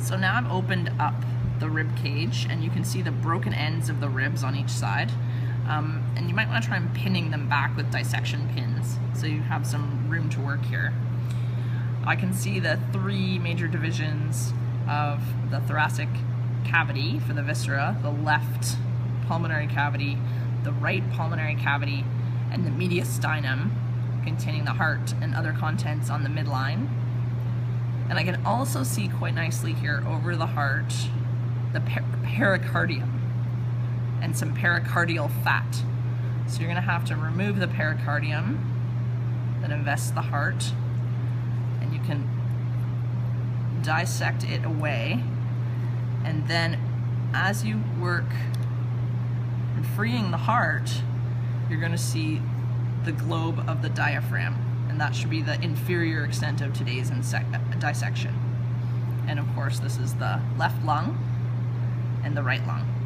So now I've opened up the rib cage and you can see the broken ends of the ribs on each side. Um, and you might want to try and pinning them back with dissection pins so you have some room to work here. I can see the three major divisions of the thoracic cavity for the viscera, the left pulmonary cavity, the right pulmonary cavity, and the mediastinum containing the heart and other contents on the midline. And I can also see quite nicely here over the heart the per pericardium and some pericardial fat. So you're gonna have to remove the pericardium, then invest the heart, and you can dissect it away. And then as you work in freeing the heart, you're gonna see the globe of the diaphragm. And that should be the inferior extent of today's dissection. And of course, this is the left lung and the right lung.